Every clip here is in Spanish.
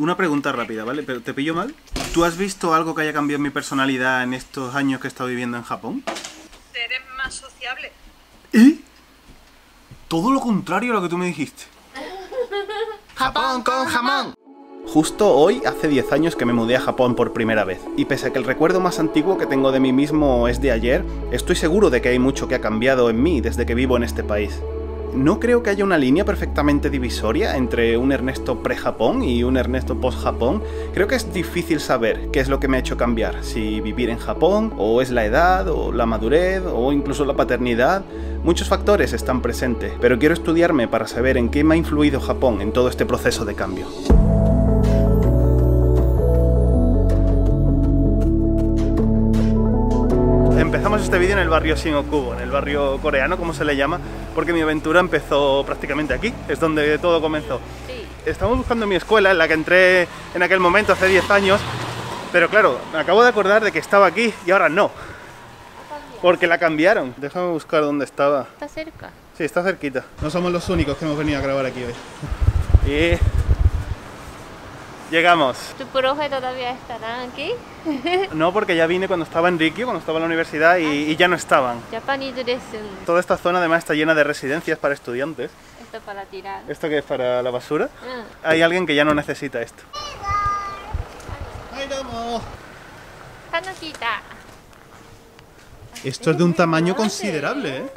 Una pregunta rápida, ¿vale? ¿Pero te pillo mal? ¿Tú has visto algo que haya cambiado en mi personalidad en estos años que he estado viviendo en Japón? Eres más sociable. ¿Y? Todo lo contrario a lo que tú me dijiste. Japón con jamón. Justo hoy, hace 10 años que me mudé a Japón por primera vez, y pese a que el recuerdo más antiguo que tengo de mí mismo es de ayer, estoy seguro de que hay mucho que ha cambiado en mí desde que vivo en este país. No creo que haya una línea perfectamente divisoria entre un Ernesto pre-Japón y un Ernesto post-Japón. Creo que es difícil saber qué es lo que me ha hecho cambiar, si vivir en Japón, o es la edad, o la madurez, o incluso la paternidad. Muchos factores están presentes, pero quiero estudiarme para saber en qué me ha influido Japón en todo este proceso de cambio. Este vídeo en el barrio Shinokubo, en el barrio coreano, como se le llama, porque mi aventura empezó prácticamente aquí, es donde todo comenzó. Sí. Estamos buscando mi escuela, en la que entré en aquel momento, hace 10 años, pero claro, me acabo de acordar de que estaba aquí y ahora no, porque la cambiaron. Déjame buscar dónde estaba. Está cerca. Sí, está cerquita. No somos los únicos que hemos venido a grabar aquí hoy. Y... Llegamos. ¿Tu profe todavía estará aquí? No, porque ya vine cuando estaba en Rikyu, cuando estaba en la universidad y, y ya no estaban. Toda esta zona además está llena de residencias para estudiantes. Esto para tirar. ¿Esto que es para la basura? Ah. Hay alguien que ya no necesita esto. Esto es de un tamaño considerable, ¿eh?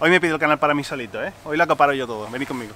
Hoy me pido el canal para mí solito, ¿eh? Hoy lo acaparo yo todo. Vení conmigo.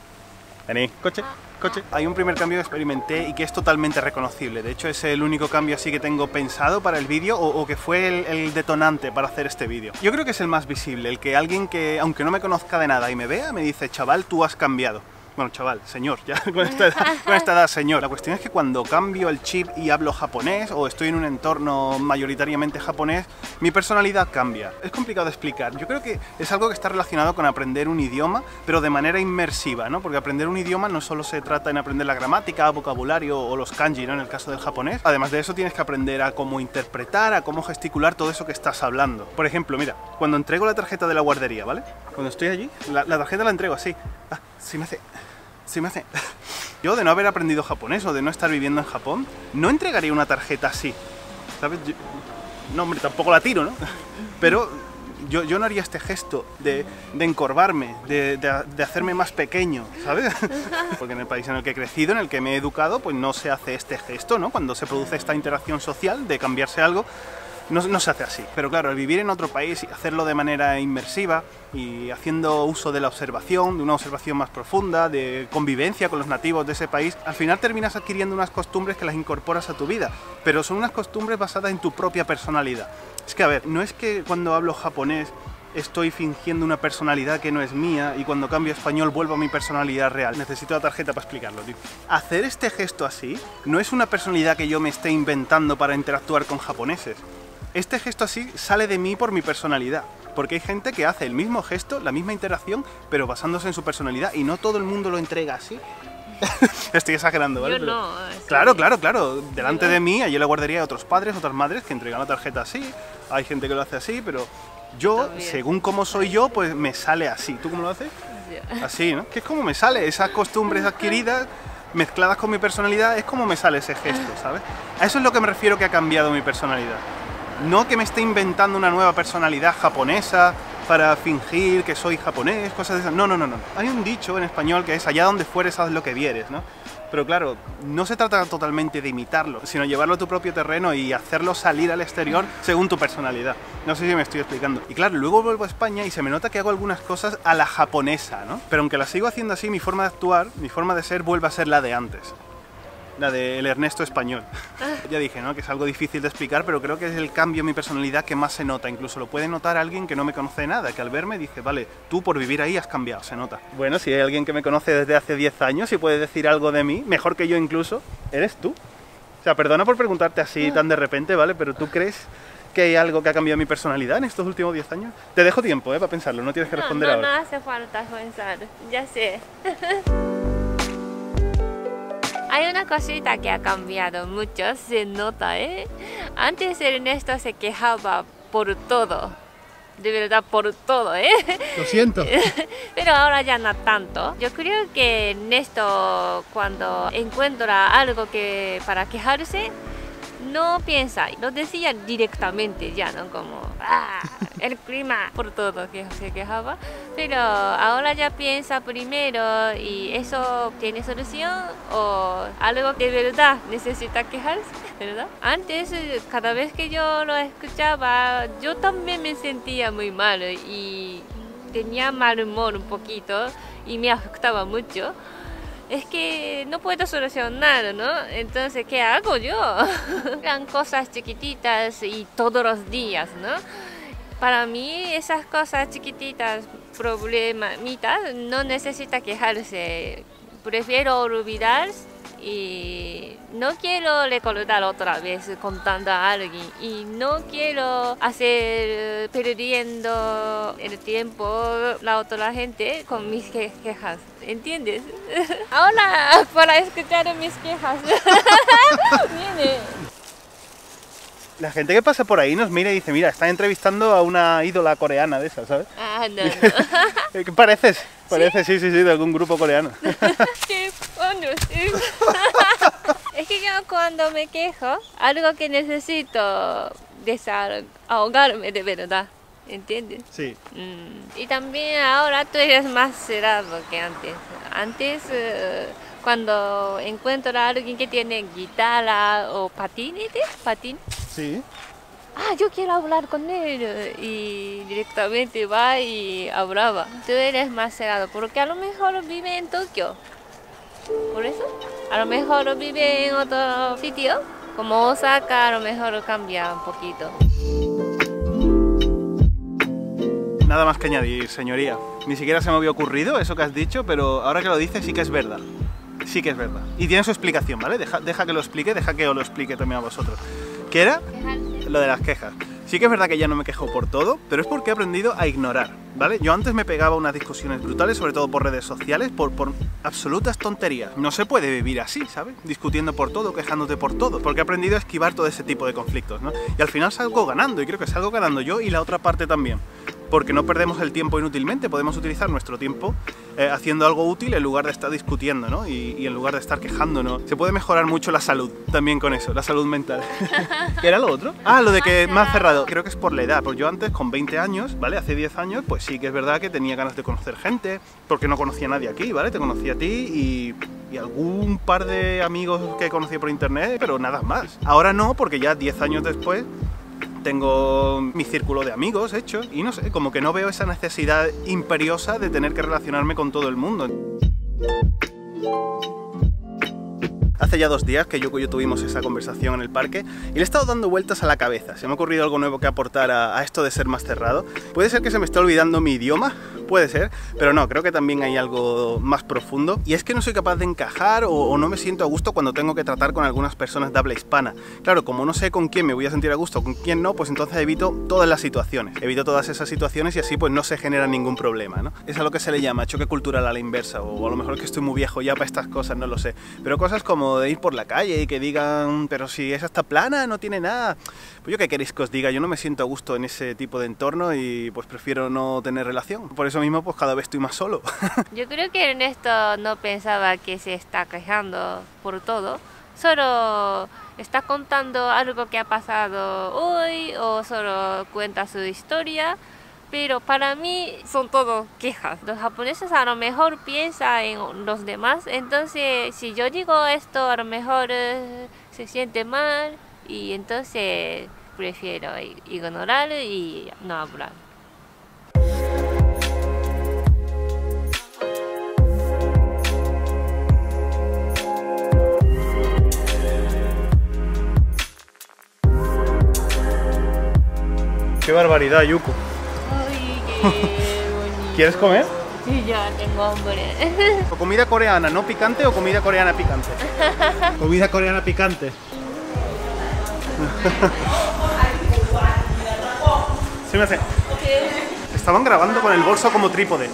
Vení. Coche, coche. Hay un primer cambio que experimenté y que es totalmente reconocible. De hecho, es el único cambio así que tengo pensado para el vídeo o, que fue el detonante para hacer este vídeo. Yo creo que es el más visible, el que alguien que, aunque no me conozca de nada y me vea, me dice, chaval, tú has cambiado. Bueno, chaval, señor, ya con esta, edad, con esta edad, señor. La cuestión es que cuando cambio el chip y hablo japonés o estoy en un entorno mayoritariamente japonés, mi personalidad cambia. Es complicado de explicar. Yo creo que es algo que está relacionado con aprender un idioma, pero de manera inmersiva, ¿no? Porque aprender un idioma no solo se trata en aprender la gramática, vocabulario o los kanji, ¿no? En el caso del japonés. Además de eso, tienes que aprender a cómo interpretar, a cómo gesticular todo eso que estás hablando. Por ejemplo, mira, cuando entrego la tarjeta de la guardería, ¿vale? Cuando estoy allí, la, la tarjeta la entrego así. Ah, sí me hace... Sí me hace... Yo de no haber aprendido japonés o de no estar viviendo en Japón, no entregaría una tarjeta así. ¿Sabes? No, hombre, tampoco la tiro, ¿no? Pero yo, yo no haría este gesto de, de encorvarme, de- de hacerme más pequeño, ¿sabes? Porque en el país en el que he crecido, en el que me he educado, pues no se hace este gesto, ¿no? Cuando se produce esta interacción social de cambiarse algo, no, se hace así. Pero claro, el vivir en otro país y hacerlo de manera inmersiva y haciendo uso de la observación, de una observación más profunda, de convivencia con los nativos de ese país, al final terminas adquiriendo unas costumbres que las incorporas a tu vida, pero son unas costumbres basadas en tu propia personalidad. Es que, a ver, no es que cuando hablo japonés estoy fingiendo una personalidad que no es mía y cuando cambio a español vuelvo a mi personalidad real. Necesito la tarjeta para explicarlo. Hacer este gesto así no es una personalidad que yo me esté inventando para interactuar con japoneses. Este gesto así sale de mí por mi personalidad. Porque hay gente que hace el mismo gesto, la misma interacción, pero basándose en su personalidad y no todo el mundo lo entrega así. Estoy exagerando, ¿vale? Yo Pero- no. Claro, claro, claro. Delante de mí, allí en la guardería hay otros padres, otras madres que entregan la tarjeta así. Hay gente que lo hace así, pero yo, También. según cómo soy yo, pues me sale así. ¿Tú cómo lo haces? Sí. Así, ¿no? Que es como me sale. Esas costumbres adquiridas, mezcladas con mi personalidad, es como me sale ese gesto, ¿sabes? A eso es lo que me refiero que ha cambiado mi personalidad. No que me esté inventando una nueva personalidad japonesa para fingir que soy japonés, cosas de esas. No, no, no, no. Hay un dicho en español que es allá donde fueres haz lo que vieres, ¿no? Pero claro, no se trata totalmente de imitarlo, sino llevarlo a tu propio terreno y hacerlo salir al exterior según tu personalidad. No sé si me estoy explicando. Y claro, luego vuelvo a España y se me nota que hago algunas cosas a la japonesa, ¿no? Pero aunque las sigo haciendo así, mi forma de actuar, mi forma de ser vuelve a ser la de antes la del Ernesto español. ya dije, ¿no? Que es algo difícil de explicar, pero creo que es el cambio en mi personalidad que más se nota. Incluso lo puede notar alguien que no me conoce de nada, que al verme dice, vale, tú por vivir ahí has cambiado, se nota. Bueno, si hay alguien que me conoce desde hace 10 años y puede decir algo de mí, mejor que yo incluso, eres tú. O sea, perdona por preguntarte así tan de repente, ¿vale? Pero tú crees que hay algo que ha cambiado mi personalidad en estos últimos 10 años? Te dejo tiempo, ¿eh? Para pensarlo, no tienes que No, responder no, ahora. no hace falta pensar. Ya sé. Hay una cosita que ha cambiado mucho, se nota, ¿eh? Antes Ernesto se quejaba por todo. de verdad por todo, ¿eh? Lo siento. Pero ahora ya no tanto. Yo creo que en esto, cuando encuentra algo que para quejarse, no piensa, lo decía directamente ya, ¿no? Como, ah, el clima, por todo que se quejaba. Pero ahora ya piensa primero y eso tiene solución o algo que de verdad necesita quejarse, ¿verdad? Antes, cada vez que yo lo escuchaba, yo también me sentía muy mal y tenía mal humor un poquito y me afectaba mucho es que no puedo solucionar, ¿no? Entonces, ¿qué hago yo? Eran cosas chiquititas y todos los días, ¿no? Para mí esas cosas chiquititas, problemitas, no necesita quejarse. Prefiero olvidar y no quiero recordar otra vez contando a alguien y no quiero hacer perdiendo el tiempo la otra gente con mis quejas, ¿entiendes? Ahora para escuchar mis quejas. Viene. La gente que pasa por ahí nos mira y dice, mira, están entrevistando a una ídola coreana de esas, ¿sabes? Ah, no, no. ¿Qué pareces? Parece, sí, sí, sí, de algún grupo coreano. Qué. Es que yo cuando me quejo, algo que necesito desahogarme de verdad, ¿entiendes? Sí. Mm, Y también ahora tú eres más cerrado que antes. Antes, eh, cuando encuentro a alguien que tiene guitarra o patinete, patín, Sí. ah, yo quiero hablar con él y directamente va y hablaba. Tú eres más cerrado porque a lo mejor vive en Tokio. Por eso, a lo mejor vive en otro sitio, como Osaka, a lo mejor cambia un poquito. Nada más que añadir, señoría. Ni siquiera se me había ocurrido eso que has dicho, pero ahora que lo dices sí que es verdad. Sí que es verdad. Y tiene su explicación, ¿vale? Deja, deja que lo explique, deja que os lo explique también a vosotros. ¿Qué era? Lo de las quejas. Sí que es verdad que ya no me quejo por todo, pero es porque he aprendido a ignorar, ¿vale? Yo antes me pegaba unas discusiones brutales, sobre todo por redes sociales, por, por absolutas tonterías. No se puede vivir así, ¿sabes? Discutiendo por todo, quejándote por todo, porque he aprendido a esquivar todo ese tipo de conflictos, ¿no? Y al final salgo ganando, y creo que salgo ganando yo y la otra parte también. Porque no perdemos el tiempo inútilmente, podemos utilizar nuestro tiempo eh, haciendo algo útil en lugar de estar discutiendo, ¿no? Y, y en lugar de estar quejándonos. Se puede mejorar mucho la salud también con eso, la salud mental. ¿Qué era lo otro? Ah, lo de que más cerrado. Creo que es por la edad, porque yo antes con 20 años, ¿vale? Hace 10 años, pues sí que es verdad que tenía ganas de conocer gente, porque no conocía a nadie aquí, ¿vale? Te conocí a ti y, y algún par de amigos que conocí por internet, pero nada más. Ahora no, porque ya 10 años después tengo mi círculo de amigos hecho y no sé, como que no veo esa necesidad imperiosa de tener que relacionarme con todo el mundo. Hace ya dos días que yo y yo tuvimos esa conversación en el parque y le he estado dando vueltas a la cabeza. Se me ha ocurrido algo nuevo que aportar a, a esto de ser más cerrado. Puede ser que se me esté olvidando mi idioma, puede ser, pero no, creo que también hay algo más profundo y es que no soy capaz de encajar o, no me siento a gusto cuando tengo que tratar con algunas personas de habla hispana. Claro, como no sé con quién me voy a sentir a gusto, con quién no, pues entonces evito todas las situaciones. Evito todas esas situaciones y así pues no se genera ningún problema, ¿no? Es a lo que se le llama choque cultural a la inversa o a lo mejor que estoy muy viejo ya para estas cosas, no lo sé. Pero cosas como de ir por la calle y que digan, pero si esa está plana, no tiene nada. Pues yo qué queréis que os diga, yo no me siento a gusto en ese tipo de entorno y pues prefiero no tener relación. Por eso mismo pues cada vez estoy más solo. Yo creo que Ernesto no pensaba que se está quejando por todo, solo está contando algo que ha pasado hoy o solo cuenta su historia, pero para mí son todo quejas. Los japoneses a lo mejor piensan en los demás, entonces si yo digo esto a lo mejor eh, se siente mal y entonces prefiero ignorar y no hablar. Qué barbaridad, Yuko. Uy, qué bonito. ¿Quieres comer? Sí, ya tengo hambre. ¿O comida coreana no picante o comida coreana picante? comida coreana picante. Se me hace. Estaban grabando con el bolso como trípode.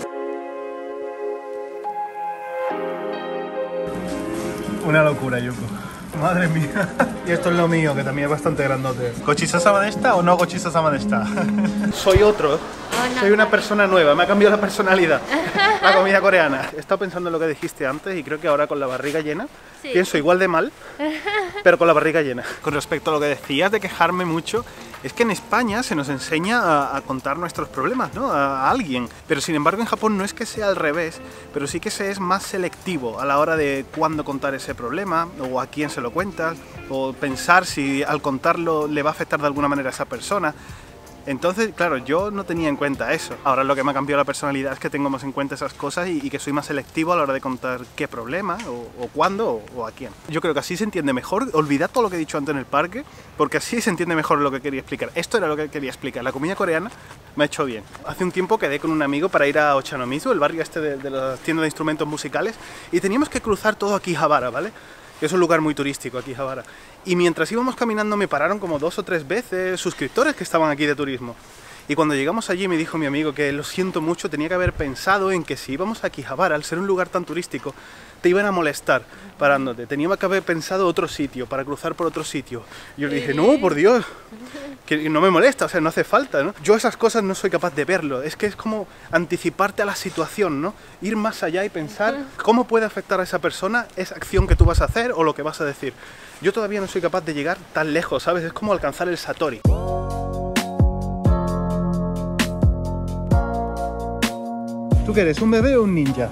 Una locura, Yuko. Madre mía. Y esto es lo mío, que también es bastante grandote. ¿Cochisa de esta o no cochisa de esta? Soy otro. Oh, no, Soy una persona nueva, me ha cambiado la personalidad. La comida coreana. He estado pensando en lo que dijiste antes y creo que ahora con la barriga llena Sí. pienso igual de mal, pero con la barriga llena. Con respecto a lo que decías de quejarme mucho, es que en España se nos enseña a, contar nuestros problemas, ¿no? A, a alguien. Pero sin embargo en Japón no es que sea al revés, pero sí que se es más selectivo a la hora de cuándo contar ese problema, o a quién se lo cuentas, o pensar si al contarlo le va a afectar de alguna manera a esa persona. Entonces, claro, yo no tenía en cuenta eso. Ahora lo que me ha cambiado la personalidad es que tengo más en cuenta esas cosas y, que soy más selectivo a la hora de contar qué problema, o, cuándo, o, a quién. Yo creo que así se entiende mejor. Olvidad todo lo que he dicho antes en el parque, porque así se entiende mejor lo que quería explicar. Esto era lo que quería explicar. La comida coreana me ha hecho bien. Hace un tiempo quedé con un amigo para ir a Ochanomizu, el barrio este de, de las tiendas de instrumentos musicales, y teníamos que cruzar todo Akihabara, ¿vale? Es un lugar muy turístico aquí, Javara. Y mientras íbamos caminando me pararon como dos o tres veces suscriptores que estaban aquí de turismo. Y cuando llegamos allí me dijo mi amigo que lo siento mucho, tenía que haber pensado en que si íbamos a Quijabara, al ser un lugar tan turístico, te iban a molestar parándote. Tenía que haber pensado otro sitio, para cruzar por otro sitio. Y yo le dije, no, por Dios, que no me molesta, o sea, no hace falta, ¿no? Yo esas cosas no soy capaz de verlo, es que es como anticiparte a la situación, ¿no? Ir más allá y pensar cómo puede afectar a esa persona esa acción que tú vas a hacer o lo que vas a decir. Yo todavía no soy capaz de llegar tan lejos, ¿sabes? Es como alcanzar el Satori. ¿Tú qué eres, un bebé o un ninja?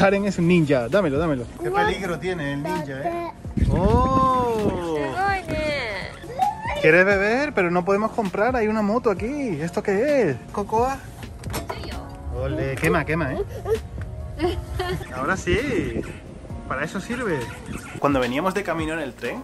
Haren es un ninja, dámelo, dámelo. Qué peligro tiene el ninja, ¿eh? ¡Oh! ¿Quieres beber? Pero no podemos comprar, hay una moto aquí. ¿Esto qué es? ¿Cocoa? Ole, quema, quema, ¿eh? Ahora sí. Para eso sirve. Cuando veníamos de camino en el tren,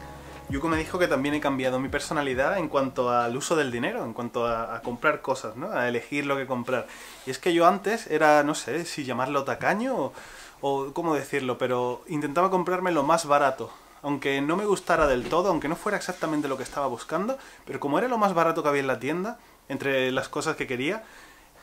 Yuko me dijo que también he cambiado mi personalidad en cuanto al uso del dinero, en cuanto a, comprar cosas, ¿no? A elegir lo que comprar. Y es que yo antes era, no sé, si llamarlo tacaño o cómo decirlo, pero intentaba comprarme lo más barato. Aunque no me gustara del todo, aunque no fuera exactamente lo que estaba buscando, pero como era lo más barato que había en la tienda, entre las cosas que quería,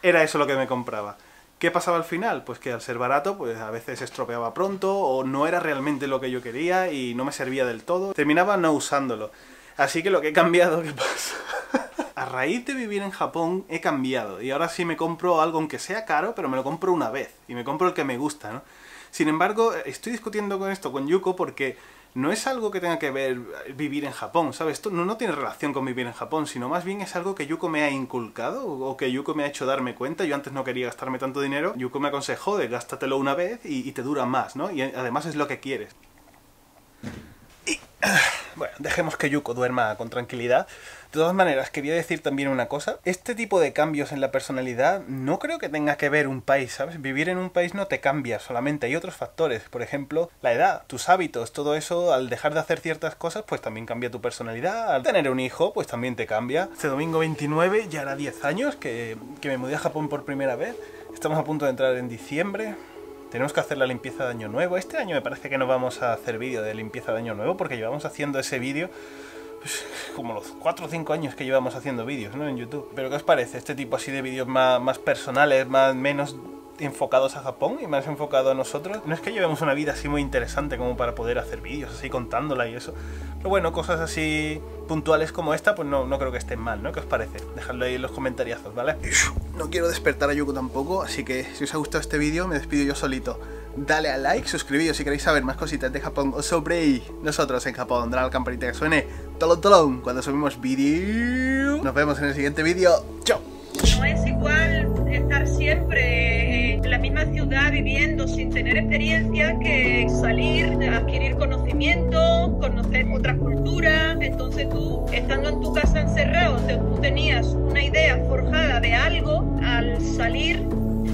era eso lo que me compraba. ¿Qué pasaba al final? Pues que al ser barato, pues a veces estropeaba pronto o no era realmente lo que yo quería y no me servía del todo. Terminaba no usándolo. Así que lo que he cambiado, ¿qué pasa? A raíz de vivir en Japón he cambiado y ahora sí me compro algo aunque sea caro, pero me lo compro una vez y me compro el que me gusta, ¿no? Sin embargo, estoy discutiendo con esto con Yuko porque no es algo que tenga que ver vivir en Japón, ¿sabes? Esto no, no tiene relación con vivir en Japón, sino más bien es algo que Yuko me ha inculcado o que Yuko me ha hecho darme cuenta. Yo antes no quería gastarme tanto dinero. Yuko me aconsejó de gástatelo una vez y te dura más, ¿no? Y además es lo que quieres. Bueno, dejemos que Yuko duerma con tranquilidad. De todas maneras, quería decir también una cosa. Este tipo de cambios en la personalidad no creo que tenga que ver un país, ¿sabes? Vivir en un país no te cambia, solamente hay otros factores. Por ejemplo, la edad, tus hábitos, todo eso, al dejar de hacer ciertas cosas, pues también cambia tu personalidad. Al tener un hijo, pues también te cambia. Este domingo 29 ya hará 10 años que, que me mudé a Japón por primera vez. Estamos a punto de entrar en diciembre. Tenemos que hacer la limpieza de año nuevo. Este año me parece que no vamos a hacer vídeo de limpieza de año nuevo porque llevamos haciendo ese vídeo pues, como los 4 o 5 años que llevamos haciendo vídeos ¿no? en YouTube. Pero ¿qué os parece este tipo así de vídeos más, más personales, más menos enfocados a Japón y más enfocado a nosotros? No es que llevemos una vida así muy interesante como para poder hacer vídeos así contándola y eso. Pero bueno, cosas así puntuales como esta, pues no, no creo que estén mal, ¿no? ¿Qué os parece? Dejadlo ahí en los comentarios, ¿vale? No quiero despertar a Yuko tampoco, así que si os ha gustado este vídeo, me despido yo solito. Dale a like, suscribíos si queréis saber más cositas de Japón o sobre nosotros en Japón. Dale a la campanita que suene tolón tolón cuando subimos vídeo. Nos vemos en el siguiente vídeo. ¡Chao! Ciudad viviendo sin tener experiencia que salir, adquirir conocimiento, conocer otras culturas. Entonces tú, estando en tu casa encerrado, tú tenías una idea forjada de algo, al salir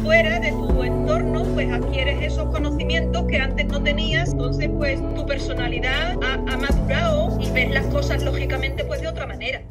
fuera de tu entorno, pues adquieres esos conocimientos que antes no tenías. Entonces, pues tu personalidad ha, ha madurado y ves las cosas lógicamente pues de otra manera.